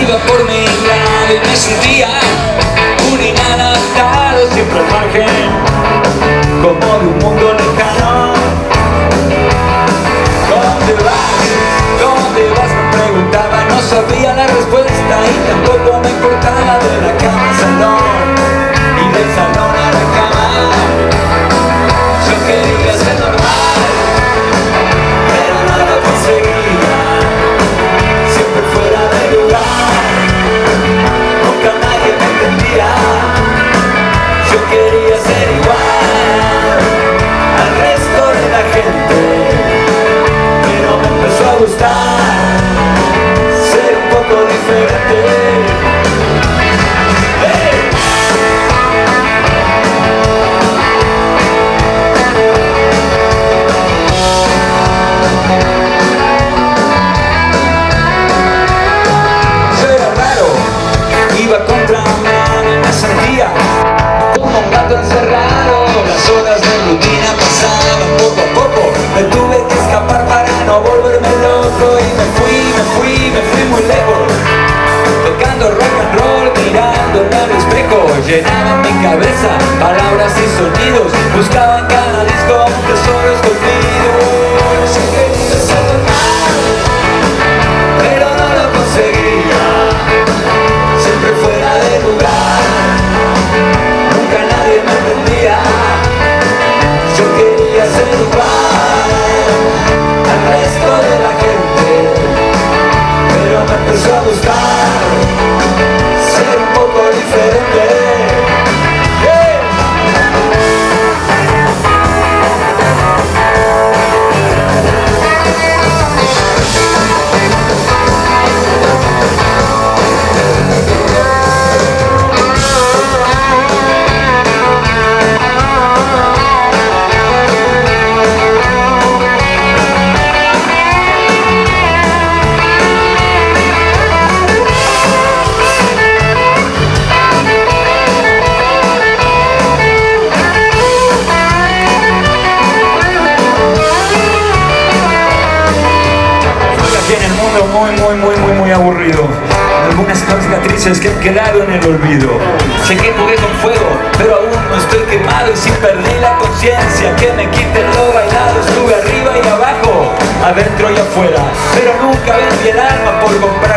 iba por mi lado y me sentía un inadaptado siempre al margen como de un mundo lejano ¿Dónde vas? ¿Dónde vas? Me preguntaba, no sabía la respuesta y tampoco me importaba de la cama al salón y del salón a la cama. Llenaban mi cabeza palabras y sonidos. Buscaba muy, muy, muy, muy, muy aburrido. Algunas cicatrices que quedaron en el olvido. Sé que jugué con fuego, pero aún no estoy quemado y si perdí la conciencia, que me quiten lo bailado. Estuve arriba y abajo, adentro y afuera, pero nunca vendí el alma por comprar